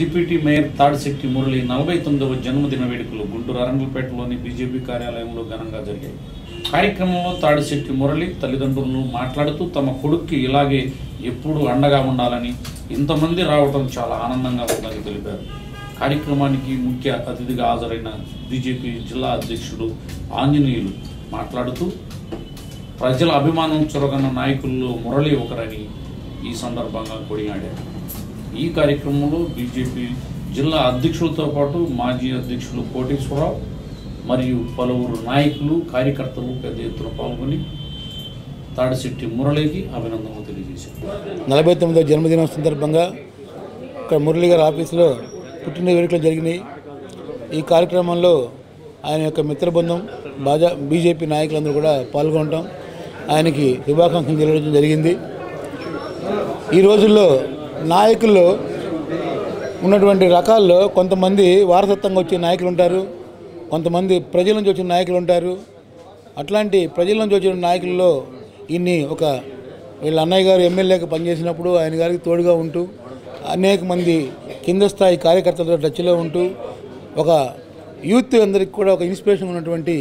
Deputy mayor Tadisetti Murali నలభై తొమ్మిదవ జన్మదిన వేడుకలు గుంటూరు అరంగులపేటలోని బీజేపీ కార్యాలయంలో ఘనంగా జరిగాయి. కార్యక్రమంలో తాడిశెట్టి మురళి తల్లిదండ్రులను మాట్లాడుతూ తమ కొడుక్కి ఇలాగే ఎప్పుడూ అండగా ఉండాలని ఇంతమంది రావటం చాలా ఆనందంగా ఉందని తెలిపారు. కార్యక్రమానికి ముఖ్య అతిథిగా హాజరైన బీజేపీ జిల్లా అధ్యక్షుడు ఆంజనేయులు మాట్లాడుతూ ప్రజల అభిమానం చొరగన్న నాయకుల్లో మురళి ఒకరని ఈ సందర్భంగా కొనియాడారు. ఈ కార్యక్రమంలో బీజేపీ జిల్లా అధ్యక్షులతో పాటు మాజీ అధ్యక్షులు కోటేశ్వరరావు మరియు పలువురు నాయకులు కార్యకర్తలు పెద్ద ఎత్తున పాల్గొని తాడిశెట్టి మురళికి అభినందనలు తెలియజేశారు. నలభై తొమ్మిదవ జన్మదినం సందర్భంగా ఇక్కడ మురళి గారి ఆఫీసులో పుట్టిన వేడుకలు జరిగినాయి. ఈ కార్యక్రమంలో ఆయన యొక్క మిత్ర బృందం బాజా బీజేపీ నాయకులందరూ కూడా పాల్గొనటం ఆయనకి శుభాకాంక్షలు తెలియడం జరిగింది. ఈ రోజుల్లో నాయకుల్లో ఉన్నటువంటి రకాల్లో కొంతమంది వారసత్వంగా వచ్చే నాయకులు ఉంటారు కొంతమంది ప్రజల నుంచి వచ్చిన నాయకులు ఉంటారు. అట్లాంటి ప్రజల నుంచి వచ్చిన నాయకుల్లో ఇన్ని ఒక వీళ్ళ అన్నయ్య గారు ఎమ్మెల్యేగా పనిచేసినప్పుడు ఆయన గారికి తోడుగా ఉంటూ అనేక మంది కింద స్థాయి కార్యకర్తలతో టచ్లో ఉంటూ ఒక యూత్ అందరికి కూడా ఒక ఇన్స్పిరేషన్ ఉన్నటువంటి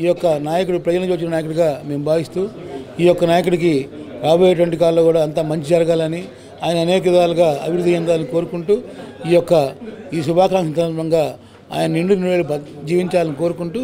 ఈ యొక్క నాయకుడు ప్రజల నుంచి వచ్చిన నాయకుడిగా మేము భావిస్తూ ఈ యొక్క నాయకుడికి రాబోయేటువంటి కాలంలో కూడా అంతా మంచి జరగాలని ఆయన అనేక విధాలుగా అభివృద్ధి చెందాలని కోరుకుంటూ ఈ యొక్క ఈ శుభాకాంక్ష సందర్భంగా ఆయన నిండు నూరేళ్ళు జీవించాలని కోరుకుంటూ